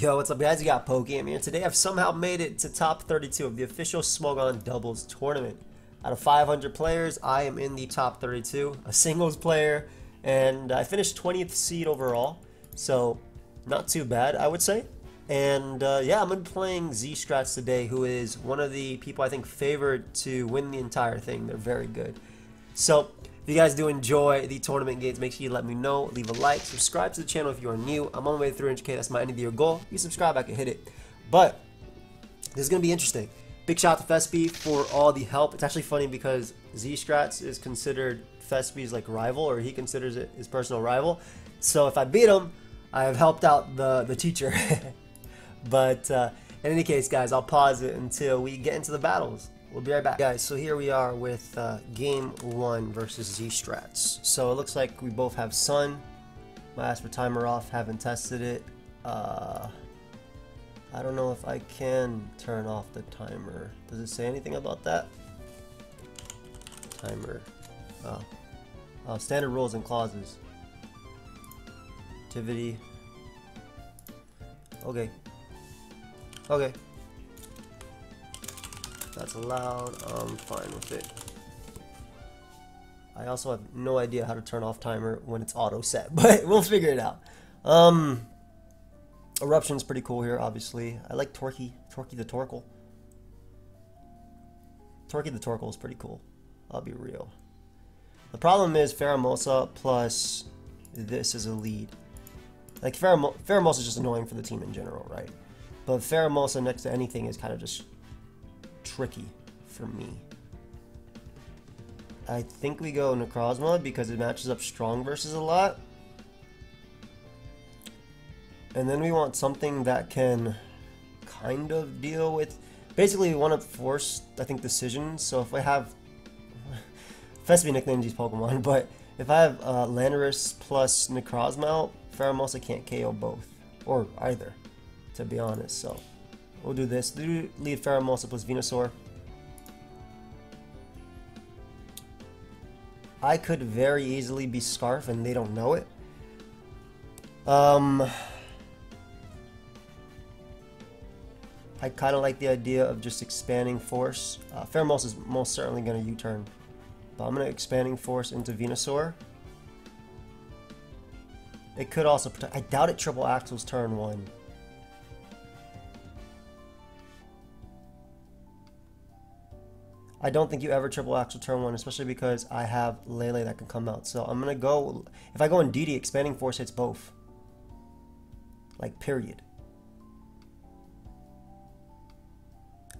Yo, what's up guys? You got Pokey here. Today I've somehow made it to top 32 of the official Smogon Doubles tournament. Out of 500 players, I am in the top 32, a singles player, and I finished 20th seed overall, so not too bad, I would say. And uh, yeah, I'm going to be playing Z Strats today, who is one of the people I think favored to win the entire thing. They're very good. So if you guys do enjoy the tournament games, make sure you let me know. Leave a like, subscribe to the channel if you are new. I'm on the way to 300k. That's my end of the year goal. If you subscribe, I can hit it. But this is going to be interesting. Big shout out to Fespy for all the help. It's actually funny because Z Strats is considered Fespy's like rival, or he considers it his personal rival. So if I beat him, I have helped out the, the teacher. but uh, in any case, guys, I'll pause it until we get into the battles. We'll be right back. Guys, so here we are with uh, game one versus Z-Strats. So it looks like we both have Sun. Asked for timer off, haven't tested it. Uh, I don't know if I can turn off the timer. Does it say anything about that? Timer. Oh. oh standard rules and clauses. Activity. Okay. Okay that's allowed, I'm fine with it. I also have no idea how to turn off timer when it's auto set, but we'll figure it out. Um, Eruption's pretty cool here, obviously. I like Torquey, Torquey the Torkoal. Torquey the Torkoal is pretty cool. I'll be real. The problem is Pheromosa plus this is a lead. Like Pheromosa is just annoying for the team in general, right? But Pheromosa next to anything is kind of just tricky for me. I think we go Necrozma because it matches up strong versus a lot. And then we want something that can kind of deal with... Basically, we want to force, I think, decisions. So if I have... Fespy nicknamed these Pokemon, but if I have uh, Landorus plus Necrozma, Pheromosa can't KO both. Or either, to be honest, so... We'll do this. Do Lead Pheromosa plus Venusaur. I could very easily be Scarf and they don't know it. Um, I kind of like the idea of just expanding Force. Uh, Pheromosa is most certainly going to U-turn. But I'm going to expanding Force into Venusaur. It could also protect... I doubt it triple Axels turn one. I don't think you ever triple axel turn one, especially because I have Lele that can come out. So I'm going to go, if I go Indeedee, expanding force hits both. Like, period.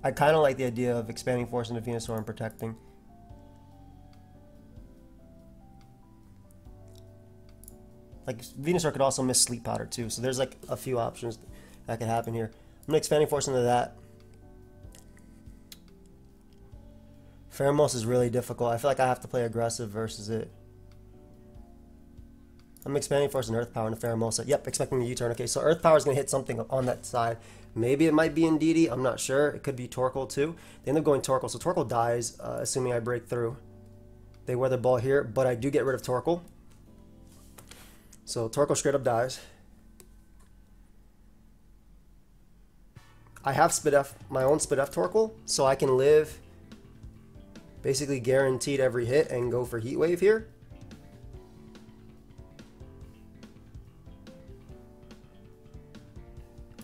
I kind of like the idea of expanding force into Venusaur and protecting. Like, Venusaur could also miss Sleep Powder too, so there's like a few options that could happen here. I'm going to expanding force into that. Pheromos is really difficult. I feel like I have to play aggressive versus it. I'm expanding Force and Earth Power into Pheromosa. Yep, expecting the U-turn. Okay, so Earth Power is going to hit something on that side. Maybe it might be Indeedee. I'm not sure. It could be Torkoal too. They end up going Torkoal, so Torkoal dies, uh, assuming I break through. They wear the ball here, but I do get rid of Torkoal. So Torkoal straight up dies. I have Spadef, my own Spadef Torkoal, so I can live basically guaranteed every hit and go for Heat Wave here.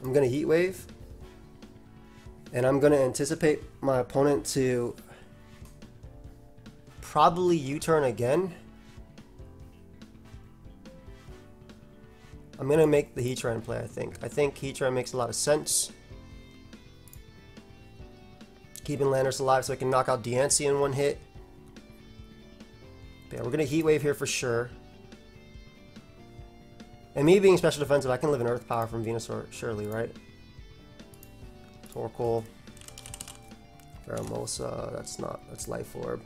I'm going to Heat Wave. And I'm going to anticipate my opponent to probably U-turn again. I'm going to make the Heatran play, I think. I think Heatran makes a lot of sense keeping Landorus alive so I can knock out Diancie in one hit. But yeah, we're going to Heat Wave here for sure. And me being special defensive, I can live in Earth Power from Venusaur, surely, right? Torkoal. Pheromosa, that's not, that's Life Orb.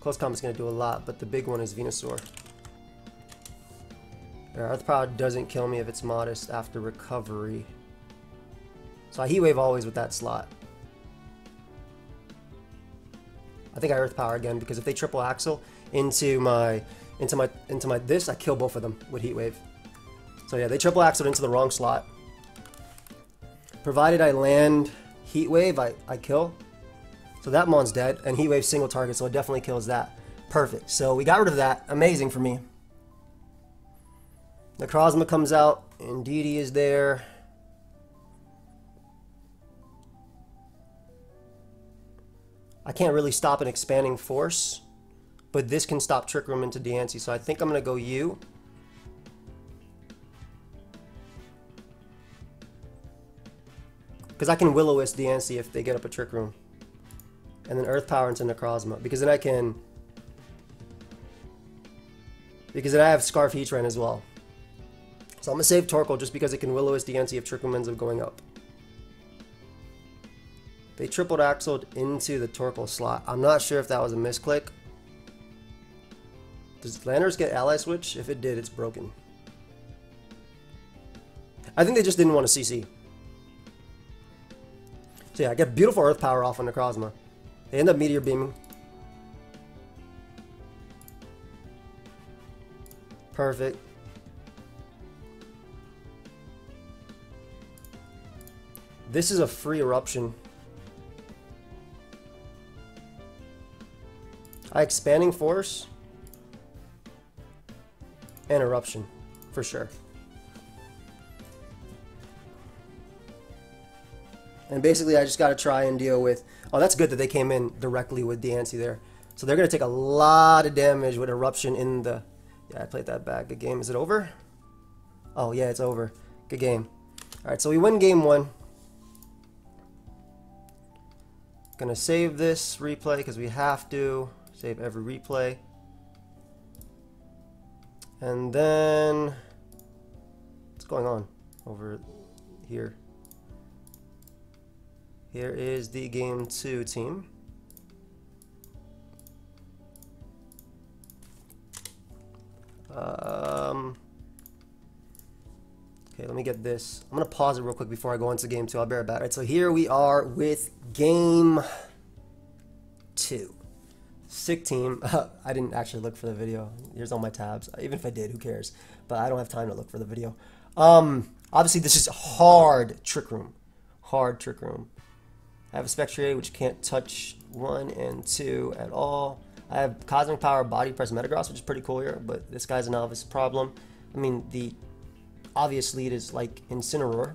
Close Combat's going to do a lot, but the big one is Venusaur. Yeah, Earth Power doesn't kill me if it's modest after recovery. So I Heat Wave always with that slot. I think I Earth Power again because if they triple axel into my into my into my this, I kill both of them with Heat Wave. So yeah, they triple axled into the wrong slot. Provided I land Heat Wave, I, I kill. So that Mon's dead, and Heat Wave single target, so it definitely kills that. Perfect. So we got rid of that. Amazing for me. Necrozma comes out, and Indeedee is there. I can't really stop an expanding force, but this can stop Trick Room into Diancie, so I think I'm going to go you. Because I can Will-O-Wisp Diancie if they get up a Trick Room. And then Earth Power into Necrozma. Because then I can... Because then I have Scarf Heatran as well. So I'm going to save Torkoal just because it can Will-O-Wisp Diancie if Trick Room ends up going up. They tripled axled into the Torkoal slot. I'm not sure if that was a misclick. Does Landorus get ally switch? If it did, it's broken. I think they just didn't want to CC. So yeah, I get beautiful earth power off on Necrozma. They end up meteor beaming. Perfect. This is a free eruption. Expanding force and eruption for sure. And basically, I just got to try and deal with. Oh, that's good that they came in directly with Diancie there. So they're going to take a lot of damage with Eruption in the. Yeah, I played that back. Good game. Is it over? Oh, yeah, it's over. Good game. All right, so we win game one. Gonna save this replay because we have to. Save every replay. And then, what's going on over here? Here is the game two team. Um, okay, let me get this. I'm going to pause it real quick before I go into game two. I'll bear it back. All right, so here we are with game two. Sick team. I didn't actually look for the video. Here's all my tabs. Even if I did, who cares? But I don't have time to look for the video. Um, obviously, this is hard Trick Room. Hard Trick Room. I have a Spectrier, which can't touch one and two at all. I have Cosmic Power Body Press Metagross, which is pretty cool here, but this guy's a obvious problem. I mean, the obvious lead is like Incineroar,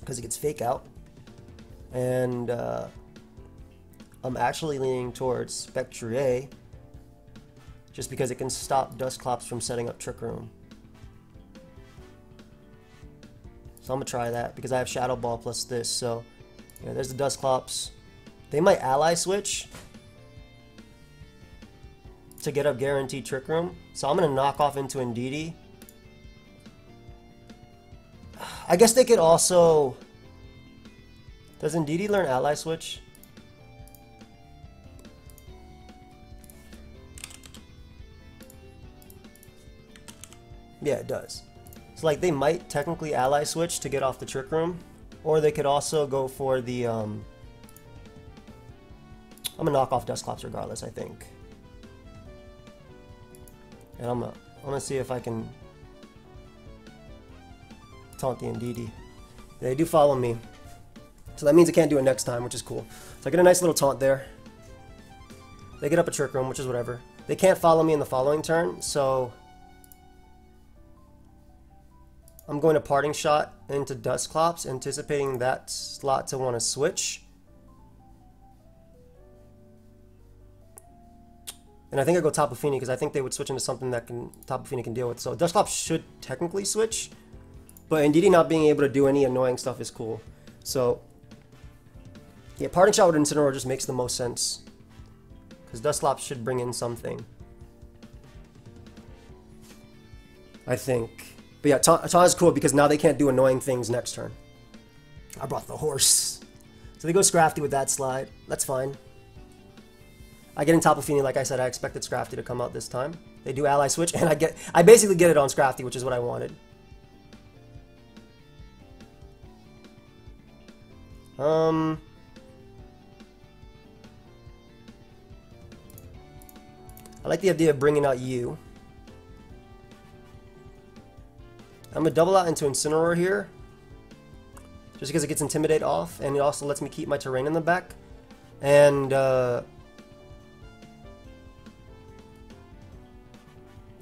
because it gets Fake Out. And uh, I'm actually leaning towards Spectrier, just because it can stop Dusclops from setting up Trick Room. So I'm to try that, because I have Shadow Ball plus this, so there's the Dusclops. They might ally switch to get up guaranteed Trick Room. So I'm to knock off into Indeedee. I guess they could also... Does Indeedee learn ally switch? Yeah, it does. So like they might technically ally switch to get off the Trick Room. Or they could also go for the, um, I'm gonna knock off Dusclops regardless, I think. And I'm gonna, I'm gonna see if I can taunt the Indeedee. They do follow me. So that means I can't do it next time, which is cool. So I get a nice little taunt there. They get up a Trick Room, which is whatever. They can't follow me in the following turn, so I'm going to Parting Shot into Dusclops, anticipating that slot to want to switch. And I think I go Tapu Fini because I think they would switch into something that can Tapu Fini can deal with. So Dusclops should technically switch, but Indeedee not being able to do any annoying stuff is cool. So yeah, Parting Shot with Incineroar just makes the most sense because Dusclops should bring in something. I think. But yeah, Taunt is cool because now they can't do annoying things next turn. I brought the horse. So they go Scrafty with that slide. That's fine. I get in Tapu Fini, like I said, I expected Scrafty to come out this time. They do ally switch, and I get I basically get it on Scrafty, which is what I wanted. Um I like the idea of bringing out you. I'm gonna double out into Incineroar here. just because it gets Intimidate off, and it also lets me keep my terrain in the back. And, uh...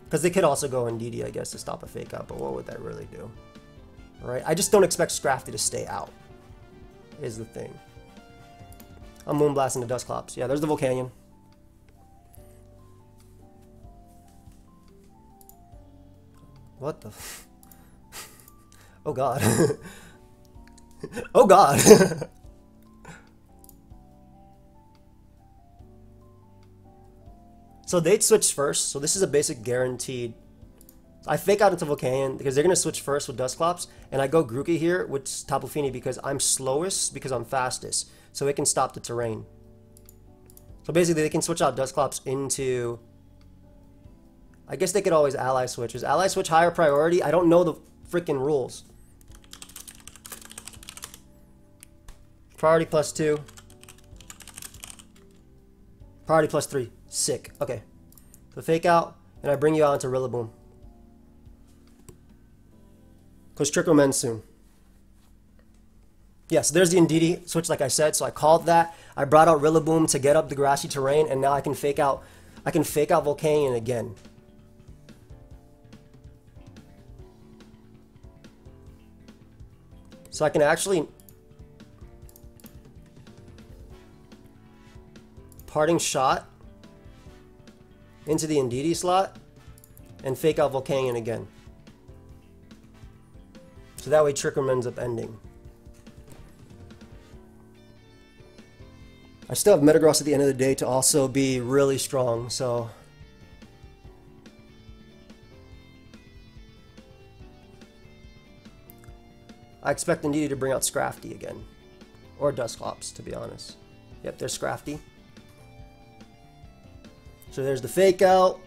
Because they could also go Indeedee, I guess, to stop a fake out, but what would that really do? Right? I just don't expect Scrafty to stay out, is the thing. I'm Moonblasting the Dusclops. Yeah, there's the Volcanion. What the? Oh god. oh god. so they'd switch first, so this is a basic guaranteed. I fake out into Volcanion because they're going to switch first with Dusclops, and I go Grookey here with Tapu Fini because I'm slowest because I'm fastest, so it can stop the terrain. So basically, they can switch out Dusclops into I guess they could always ally switch. Is ally switch higher priority? I don't know the freaking rules. Priority plus two. Priority plus three. Sick. Okay. So fake out, and I bring you out into Rillaboom. Room ends soon. Yes, yeah, so there's the Indeedee switch like I said, so I called that. I brought out Rillaboom to get up the grassy terrain, and now I can fake out I can fake out Volcanion again. So I can actually parting shot into the Indeedee slot and fake out Volcanion again. So that way Trick Room ends up ending. I still have Metagross at the end of the day to also be really strong, so I expect Indeedee to bring out Scrafty again. Or Dusclops, to be honest. Yep, there's Scrafty. So there's the fake out.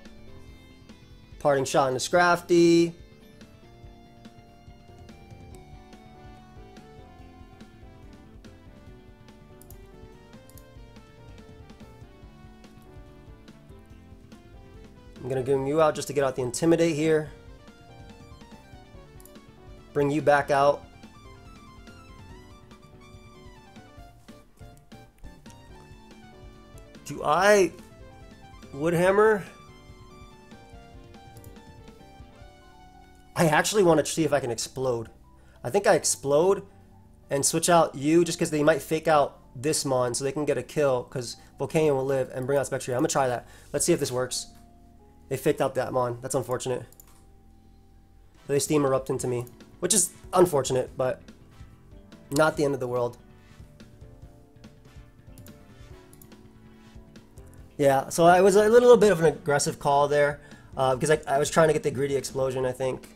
Parting shot into Scrafty. I'm going to give you out just to get out the Intimidate here. Bring you back out. Do I Woodhammer? I actually want to see if I can explode. I think I explode and switch out you just because they might fake out this Mon so they can get a kill because Volcanion will live and bring out Spectre. I'm going to try that. Let's see if this works. They faked out that Mon. That's unfortunate. They Steam Erupt into me, which is unfortunate, but not the end of the world. Yeah, so I was a little bit of an aggressive call there uh, because I, I was trying to get the greedy explosion, I think.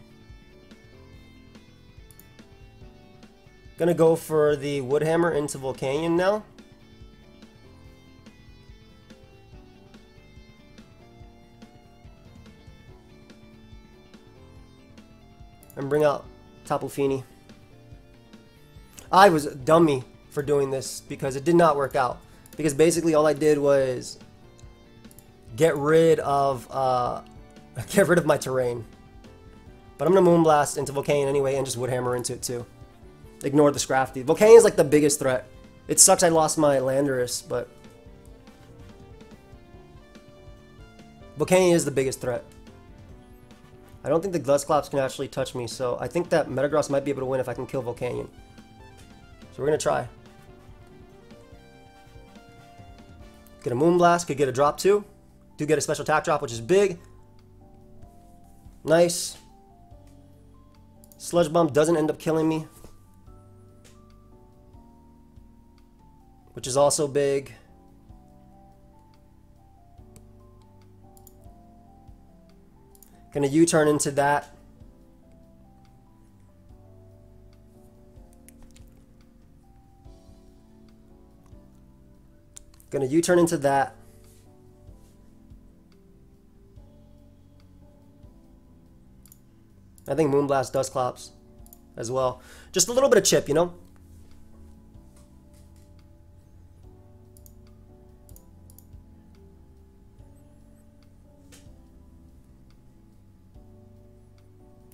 Gonna go for the Woodhammer into Volcanion now. And bring out Tapu Fini. I was dummy for doing this because it did not work out. Because basically all I did was get rid of uh, get rid of my terrain. But I'm gonna Moonblast into Volcanion anyway and just Woodhammer into it too. Ignore the Scrafty. Volcanion is like the biggest threat. It sucks I lost my Landorus, but Volcanion is the biggest threat. I don't think the Dusclops can actually touch me, so I think that Metagross might be able to win if I can kill Volcanion. So we're gonna try. Get a Moonblast, could get a drop too. Do get a special attack drop, which is big. Nice. Sludge Bomb doesn't end up killing me. Which is also big. Gonna U-turn into that. Gonna U-turn into that. I think Moonblast does Dusclops as well. Just a little bit of chip, you know?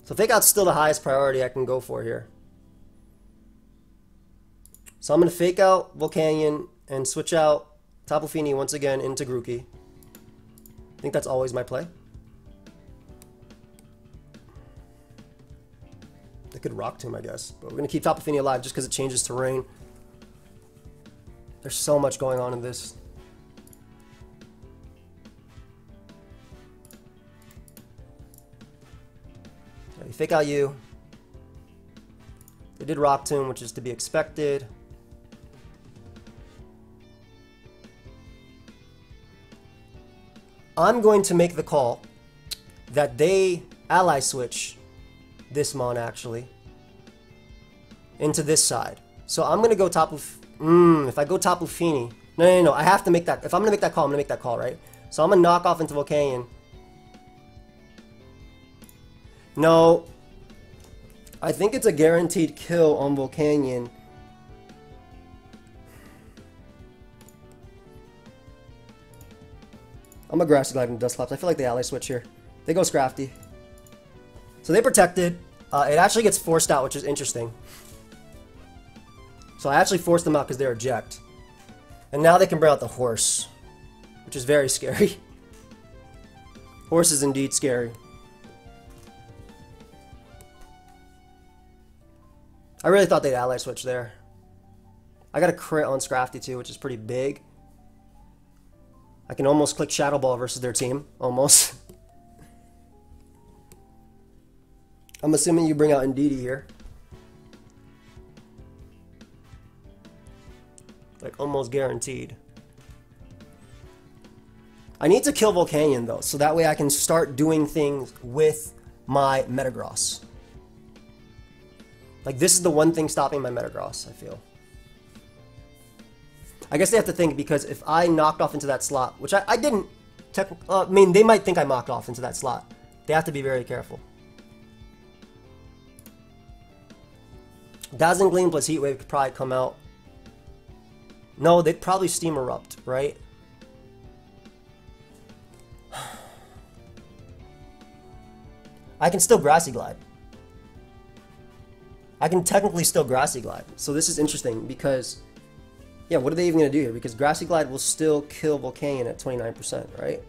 So Fake Out's still the highest priority I can go for here. So I'm going to fake out Volcanion and switch out Tapu Fini once again into Grookey. I think that's always my play. Could Rock Tomb, I guess. But we're going to keep Tapu Fini alive just because it changes terrain. There's so much going on in this. Okay, fake out you. They did Rock Tomb, which is to be expected. I'm going to make the call that they ally switch this Mon actually into this side. So I'm to go Tapu... Mmm, if I go Tapu Fini... No, no, no, I have to make that... If I'm to make that call, I'm to make that call, right? So I'm to knock off into Volcanion. No. I think it's a guaranteed kill on Volcanion. I'm a Grassy Glide and Dusclops. I feel like the ally switch here. They go Scrafty. So they protected. Uh, it actually gets forced out, which is interesting. So I actually forced them out because they're eject. And now they can bring out the horse, which is very scary. horse is indeed scary. I really thought they'd ally switch there. I got a crit on Scrafty too, which is pretty big. I can almost click Shadow Ball versus their team. Almost. I'm assuming you bring out Indeedee here. Like, almost guaranteed. I need to kill Volcanion, though, so that way I can start doing things with my Metagross. Like, this is the one thing stopping my Metagross, I feel. I guess they have to think because if I knocked off into that slot, which I, I didn't, uh, I mean, they might think I knocked off into that slot. They have to be very careful. Dazzling Gleam plus Heat Wave could probably come out. No, they'd probably Steam Erupt, right? I can still Grassy Glide. I can technically still Grassy Glide. So this is interesting because yeah, what are they even going to do here? Because Grassy Glide will still kill Volcanion at 29%, right?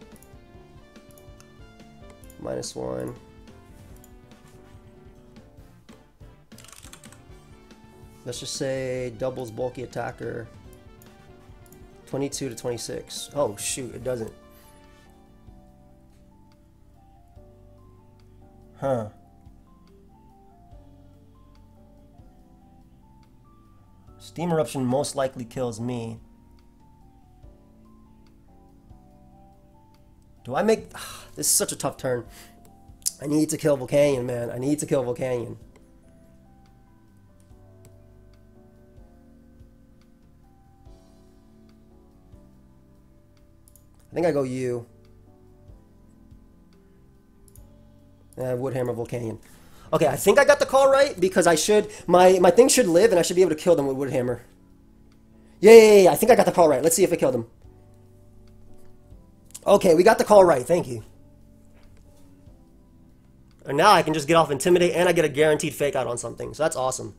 Minus one. Let's just say doubles bulky attacker. 22 to 26. Oh, shoot, it doesn't. Huh. Steam Eruption most likely kills me. Do I make... Ah, this is such a tough turn. I need to kill Volcanion, man. I need to kill Volcanion. Think I go you. And I Woodhammer Volcanion. Okay, I think I got the call right because I should my my thing should live and I should be able to kill them with Woodhammer. Yeah, yeah, yeah, I think I got the call right. Let's see if I killed them. Okay, we got the call right. Thank you. And now I can just get off Intimidate and I get a guaranteed fake out on something. So that's awesome.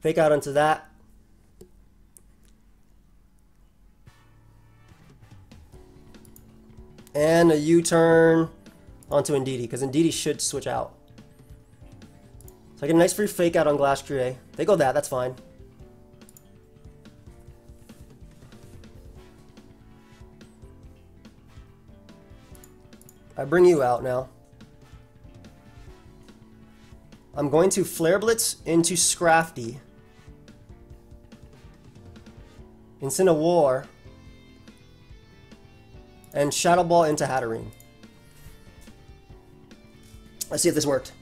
Fake out onto that. And a U-turn onto Indeedee, because Indeedee should switch out. So I get a nice free fake out on Glass Glastrier. They go that, that's fine. I bring you out now. I'm going to Flare Blitz into Scrafty. Incineroar. And Shadow Ball into Hatterene. Let's see if this worked.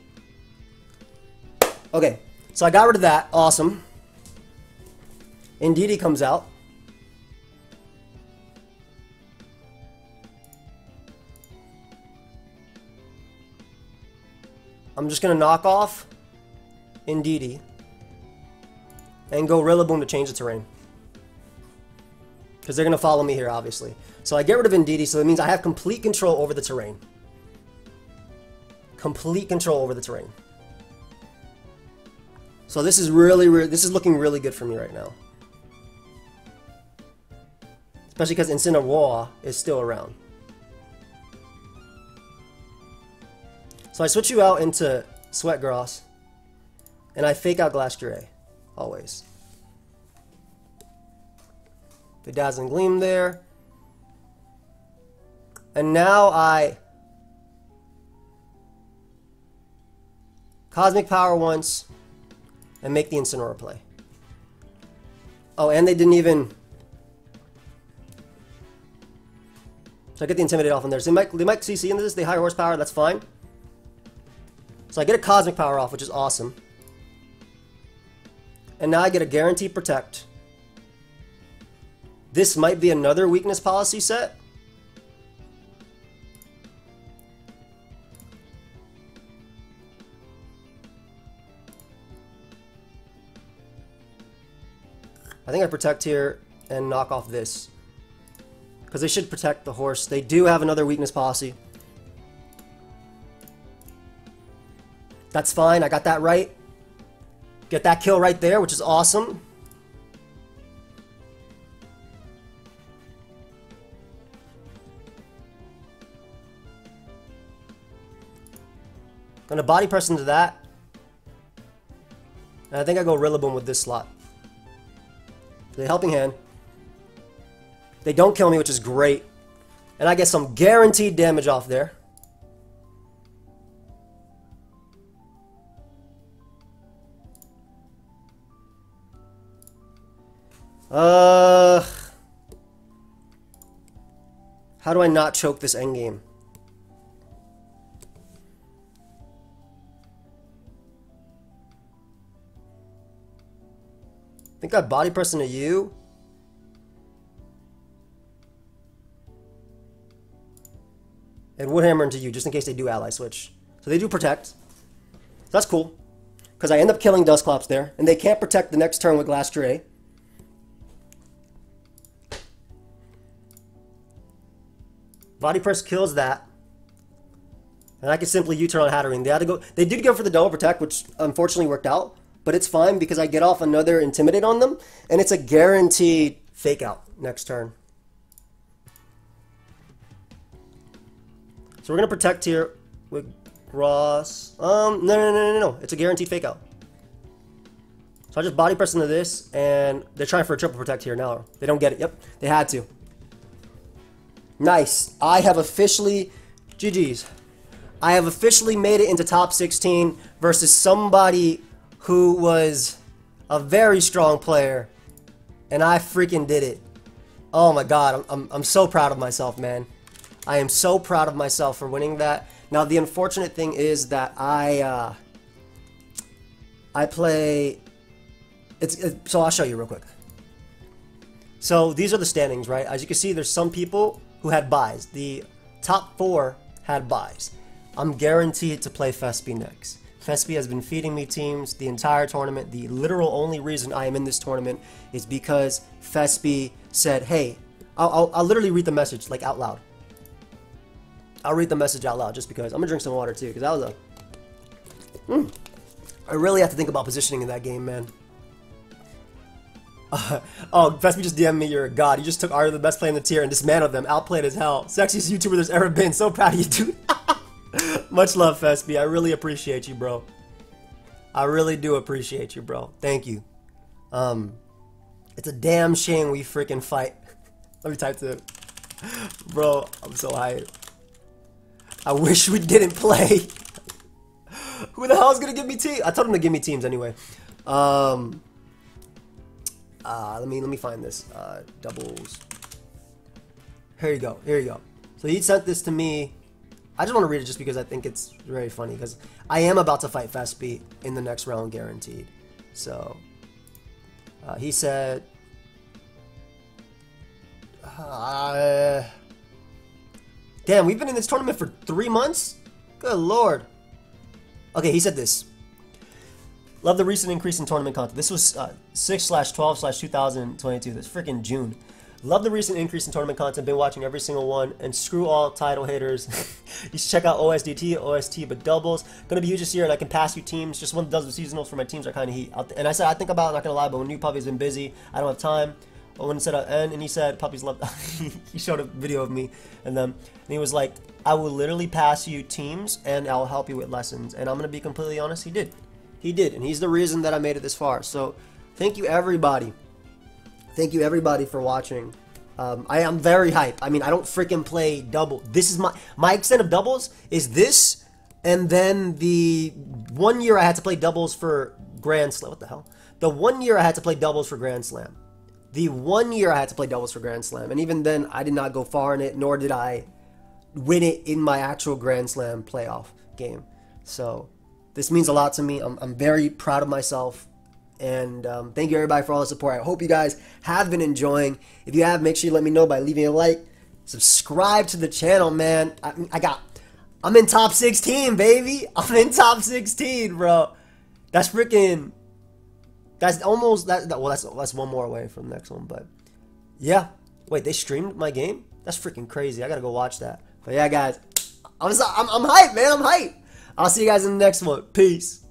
Okay, so I got rid of that. Awesome. Indeedee comes out. I'm just going to knock off Indeedee and go Rillaboom to change the terrain. Because they're going to follow me here, obviously. So I get rid of Indeedee, so that means I have complete control over the terrain complete control over the terrain. So this is really, really this is looking really good for me right now. Especially because Incineroar is still around. So I switch you out into Sweatgrass, and I fake out Glastrier, always. The Dazzling Gleam there. And now I Cosmic Power once and make the Incineroar play. Oh, and they didn't even... So I get the Intimidate off in there. So they might, they might CC into this, they higher horsepower, that's fine. So I get a Cosmic Power off, which is awesome. And now I get a Guaranteed Protect. This might be another weakness policy set. I think I protect here and knock off this. Because they should protect the horse. They do have another weakness policy. That's fine. I got that right. Get that kill right there, which is awesome. Gonna body press into that. And I think I go Rillaboom with this slot. The helping hand. They don't kill me, which is great. And I get some guaranteed damage off there. Uh, how do I not choke this endgame? Think I body press into you. And Woodhammer into you, just in case they do ally switch. So they do protect. So that's cool. Because I end up killing Dusclops there. And they can't protect the next turn with Glastrier. Body press kills that. And I can simply U-turn on Hatterene. They had to go. They did go for the double protect, which unfortunately worked out but it's fine because I get off another Intimidate on them, and it's a guaranteed fake out next turn. So we're going to protect here with Gross. Um, no, no, no, no, no. It's a guaranteed fake out. So I just body press into this, and they're trying for a triple protect here now. They don't get it. Yep, they had to. Nice. I have officially... GG's. I have officially made it into top 16 versus somebody who was a very strong player, and I freaking did it. Oh my god, I'm, I'm, I'm so proud of myself, man. I am so proud of myself for winning that. Now, the unfortunate thing is that I, uh, I play, it's, it, so I'll show you real quick. So these are the standings, right? As you can see, there's some people who had buys. The top four had buys. I'm guaranteed to play Fespy next. Fespy has been feeding me teams the entire tournament. The literal only reason I am in this tournament is because Fespy said, hey, I'll, I'll, I'll, literally read the message like out loud. I'll read the message out loud just because. I'm gonna drink some water too because that was a. Mm, I really have to think about positioning in that game, man. Uh, oh, Fespy just DM'd me, you're a god. You just took Arya, the best player in the tier, and dismantled them. Outplayed as hell. Sexiest YouTuber there's ever been. So proud of you, dude. Much love, Fespy. I really appreciate you, bro. I really do appreciate you, bro. Thank you. Um, it's a damn shame we freaking fight. Let me type to Bro, I'm so hyped. I wish we didn't play. Who the hell is gonna give me teams? I told him to give me teams anyway. Um, uh, let me let me find this. Uh, doubles. Here you go. Here you go. So he sent this to me I just want to read it just because I think it's very funny because I am about to fight Fespy in the next round guaranteed. So uh, he said, uh, "Damn, we've been in this tournament for three months. Good lord." Okay, he said this. Love the recent increase in tournament content. This was uh, 6 slash 12 slash 2022. That's freaking June. Love the recent increase in tournament content. Been watching every single one. And screw all title haters. you should check out OSDT, OST, but doubles. Gonna be huge this year, and I can pass you teams. Just one dozen seasonals for my teams are kind of heat. And I said, I think about not gonna lie, but when new puppy's been busy, I don't have time. It said N, and he said puppies love. he showed a video of me and them, and he was like, I will literally pass you teams, and I'll help you with lessons. And I'm gonna be completely honest, he did. He did, and he's the reason that I made it this far. So, thank you everybody Thank you everybody for watching. Um, I am very hyped. I mean, I don't freaking play double. This is my my extent of doubles is this, and then the one year I had to play doubles for Grand Slam. What the hell? The one year I had to play doubles for Grand Slam. The one year I had to play doubles for Grand Slam, and even then I did not go far in it, nor did I win it in my actual Grand Slam playoff game. So this means a lot to me. I'm, I'm very proud of myself. And um, thank you everybody for all the support. I hope you guys have been enjoying. If you have, make sure you let me know by leaving a like. Subscribe to the channel, man. I, I got, I'm in top 16, baby. I'm in top 16, bro. That's freaking, that's almost, that, that, well, that's, that's one more away from the next one. But yeah. Wait, they streamed my game? That's freaking crazy. I gotta go watch that. But yeah, guys, I'm, I'm, I'm hyped, man. I'm hyped. I'll see you guys in the next one. Peace.